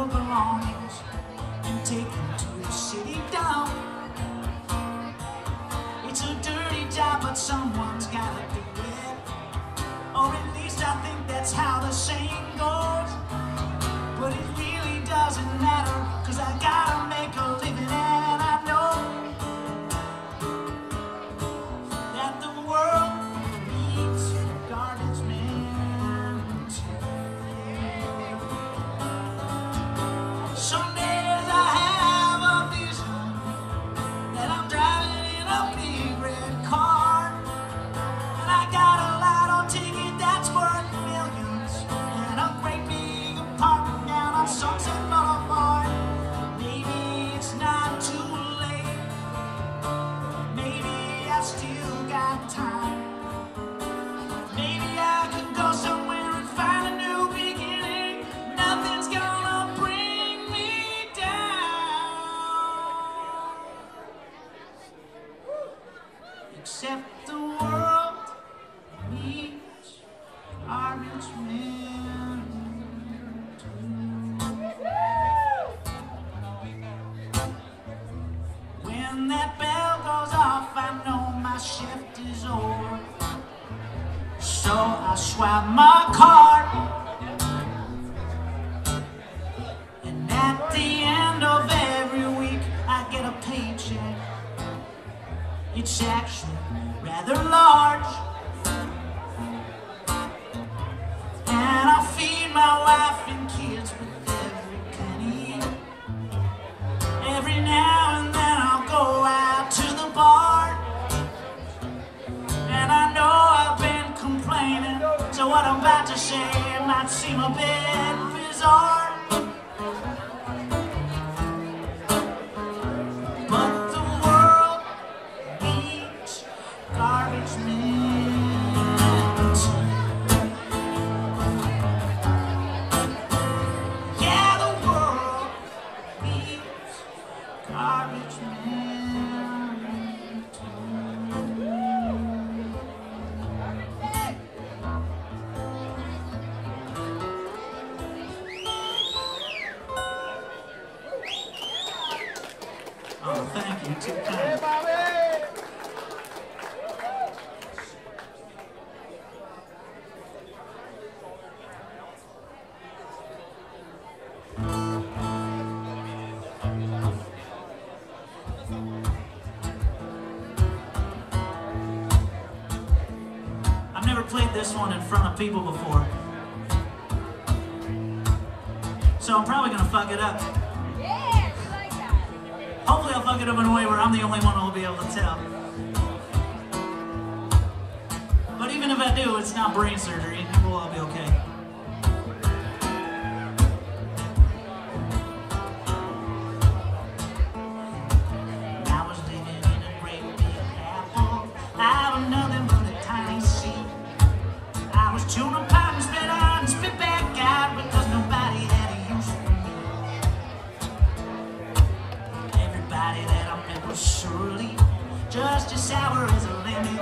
your belongings and take them to the city down. It's a dirty job, but someone's gotta do it. Or at least I think that's how the saying goes. my bed is all I've never played this one in front of people before. So I'm probably gonna fuck it up. Yeah. Hopefully I'll fuck it up in a way where I'm the only one who'll be able to tell. But even if I do, it's not brain surgery. We'll all be okay. just sour as a lemon.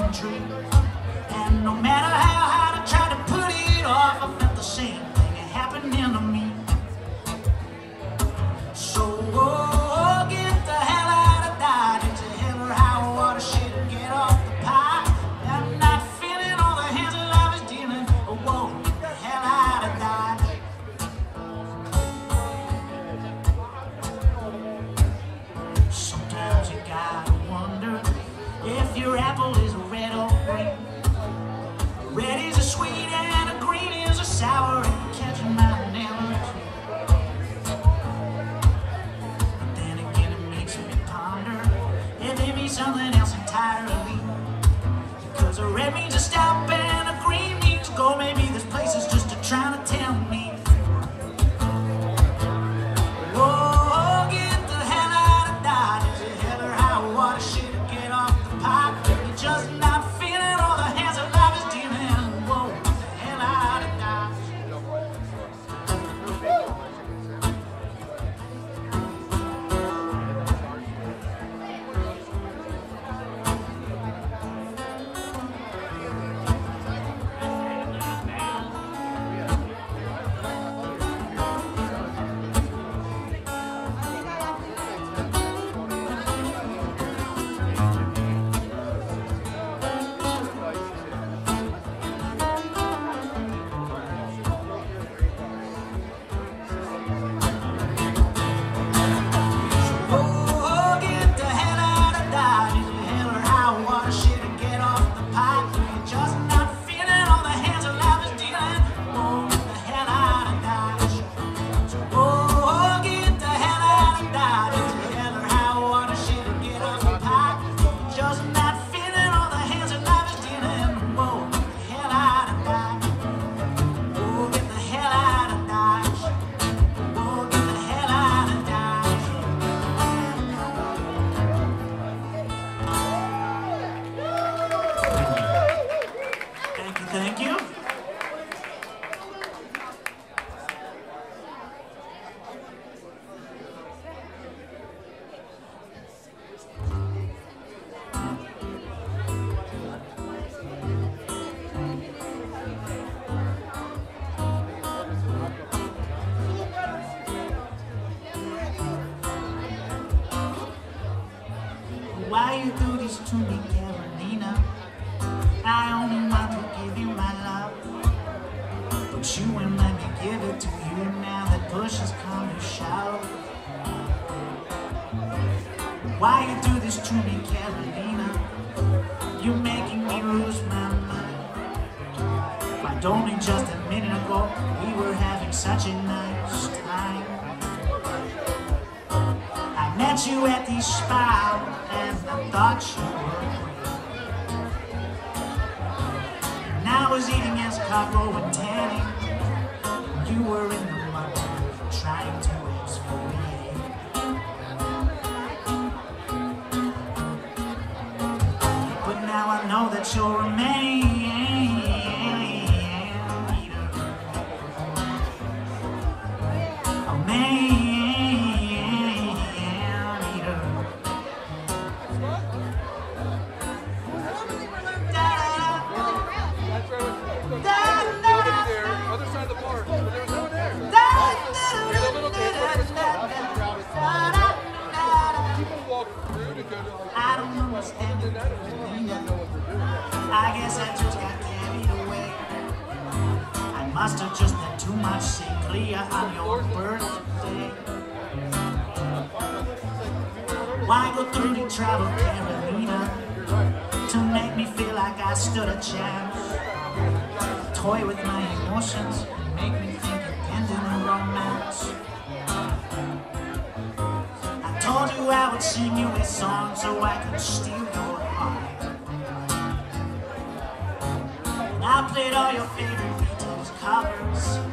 You do this to me, Carolina? I only want to give you my love. But you won't let me give it to you now that push has come to shove. Why you do this to me, Carolina? You're making me lose my mind. But only just a minute ago, we were having such a nice time. Met you at the spa, and I thought you were. And I was eating escargot and tanning. You were in the mud, trying to exfoliate. But now I know that you're a man I guess I just got carried away. I must have just had too much sangria on your birthday. Why go through the travel Carolina to make me feel like I stood a chance? Toy with my emotions, and make me think it ended in romance. I would sing you a song so I could steal your heart. And I played all your favorite Beatles covers.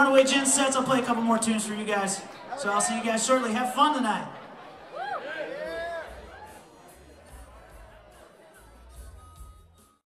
Runaway Gin sets. I'll play a couple more tunes for you guys. So I'll see you guys shortly. Have fun tonight.